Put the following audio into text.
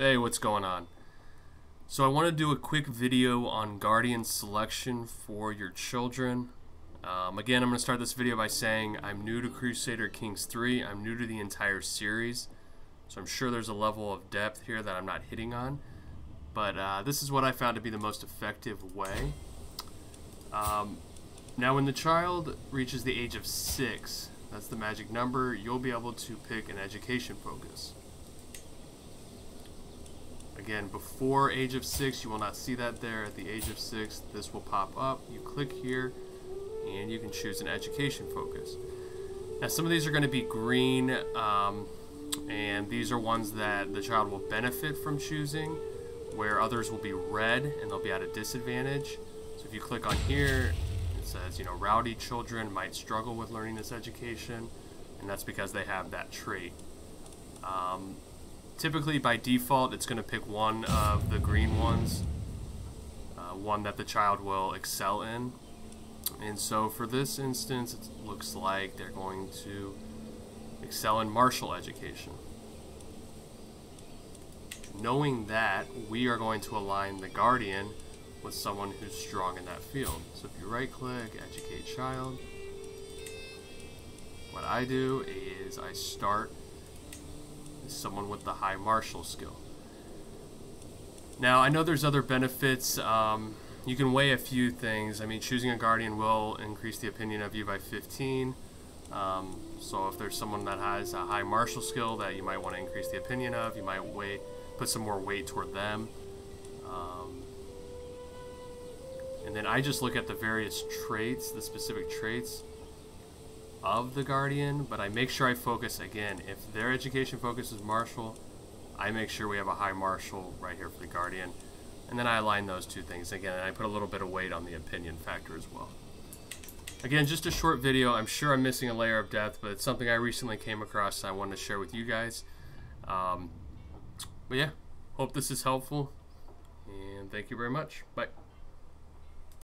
Hey, what's going on? So I want to do a quick video on guardian selection for your children. Um, again, I'm going to start this video by saying I'm new to Crusader Kings 3. I'm new to the entire series. So I'm sure there's a level of depth here that I'm not hitting on. But uh, this is what I found to be the most effective way. Um, now when the child reaches the age of 6, that's the magic number, you'll be able to pick an education focus. Again, before age of 6, you will not see that there. At the age of 6, this will pop up. You click here, and you can choose an education focus. Now, some of these are going to be green, um, and these are ones that the child will benefit from choosing, where others will be red, and they'll be at a disadvantage. So if you click on here, it says, you know, rowdy children might struggle with learning this education, and that's because they have that trait. Um, typically by default it's going to pick one of the green ones uh, one that the child will excel in. And so for this instance it looks like they're going to excel in martial education. Knowing that we are going to align the guardian with someone who's strong in that field. So if you right click educate child what I do is I start someone with the high martial skill. Now, I know there's other benefits. Um, you can weigh a few things. I mean, choosing a guardian will increase the opinion of you by 15. Um, so if there's someone that has a high martial skill that you might want to increase the opinion of, you might weigh, put some more weight toward them. Um, and then I just look at the various traits, the specific traits, of the Guardian, but I make sure I focus again. If their education focus is Martial, I make sure we have a high Martial right here for the Guardian. And then I align those two things again, and I put a little bit of weight on the opinion factor as well. Again, just a short video. I'm sure I'm missing a layer of depth, but it's something I recently came across I wanted to share with you guys. Um, but yeah, hope this is helpful, and thank you very much. Bye.